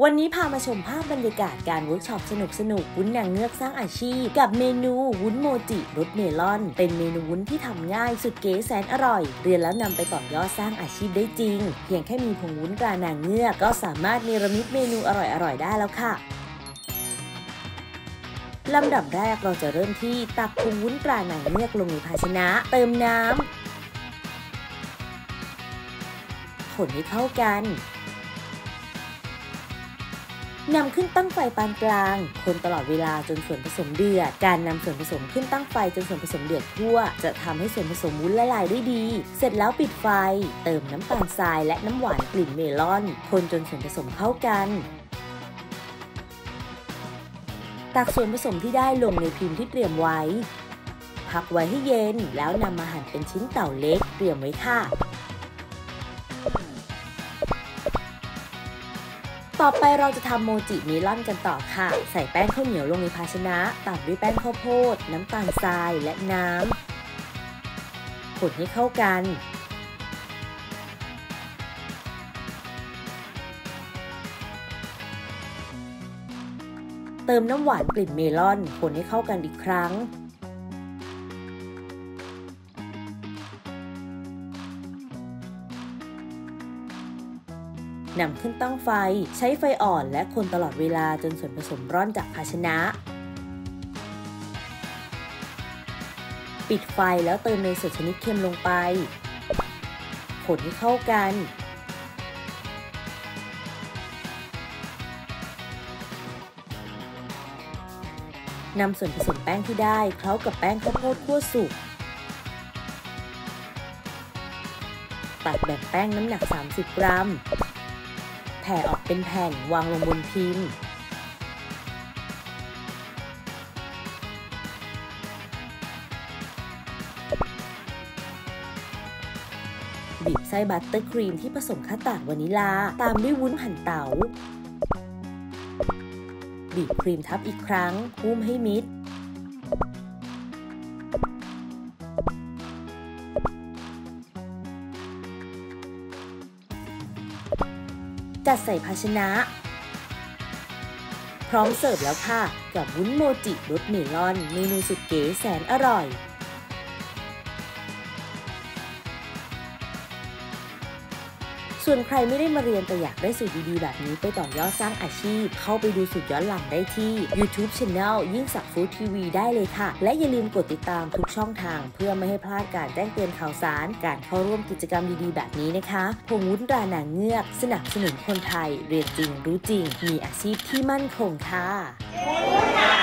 วันนี้พามาชมภาพบรรยากาศการเวิร์กช็อปสนุกสนุกวุ้นนางเงือกสร้างอาชีพ กับเมนูวุ้นโมจิรสเมลอน เป็นเมนูวุ้นที่ทำง่ายสุดเก๋แสนอร่อย เรียนแล้วนำไปต่อยอดสร้างอาชีพได้จริง เพียงแค่มีผงวุ้นตรานางเงือกก็สามารถเนรมิตเมนูอร่อยๆได้แล้วค่ะลำดับแรกเราจะเริ่มที่ตักผงวุ้นตรานางเงือกลงในภาชนะ เติมน้ำคนให้เข้ากัน นำขึ้นตั้งไฟปานกลาง คนตลอดเวลาจนส่วนผสมเดือด การนำส่วนผสมขึ้นตั้งไฟจนส่วนผสมเดือดทั่ว จะทำให้ส่วนผสมวุ้นละลายได้ดี เสร็จแล้วปิดไฟ เติมน้ำตาลทรายและน้ำหวานกลิ่นเมลอน คนจนส่วนผสมเข้ากันตักส่วนผสมที่ได้ลงในพิมพ์ที่เตรียมไว้ พักไว้ให้เย็น แล้วนำมาหั่นเป็นชิ้นเต่าเล็กเตรียมไว้ค่ะ ต่อไปเราจะทำโมจิเมลอนกันต่อค่ะ ใส่แป้งข้าวเหนียวลงในภาชนะตามด้วยแป้งข้าวโพด น้ำตาลทรายและน้ำคนให้เข้ากัน เติมน้ำหวานกลิ่นเมลอนคนให้เข้ากันอีกครั้ง นำขึ้นตั้งไฟ ใช้ไฟอ่อนและคนตลอดเวลาจนส่วนผสมร่อนจากภาชนะ ปิดไฟแล้วเติมเนยสดชนิดเค็มลงไปคนให้เข้ากัน นำส่วนผสมแป้งที่ได้เคล้ากับแป้งข้าวโพดคั่วสุกตัดแบ่งแป้งน้ำหนัก 30 กรัม แผ่ออกเป็นแผ่นวางลงบนพิมพ์ บีบไส้บัตเตอร์ครีมที่ผสมคัสตาร์ดวานิลา ตามด้วยวุ้นหั่นเต๋า บีบครีมทับอีกครั้งหุ้มให้มิด จัดใส่ภาชนะ พร้อมเสิร์ฟแล้วค่ะ กับวุ้นโมจิรสเมลอน เมนูสุดเก๋แสนอร่อย ส่วนใครไม่ได้มาเรียนแต่อยากได้สูตรดีๆ แบบนี้ไปต่อยอดสร้างอาชีพ เข้าไปดูสูตรย้อนหลังได้ที่ YouTube Channel ยิ่งสักฟู้ดทีวีได้เลยค่ะ และอย่าลืมกดติดตามทุกช่องทาง เพื่อไม่ให้พลาดการแจ้งเตือนข่าวสาร การเข้าร่วมกิจกรรมดีๆ แบบนี้นะคะพงวุ้นราหนังเงือก สนับสนุนคนไทย เรียนจริง รู้จริง มีอาชีพที่มั่นคงค่ะ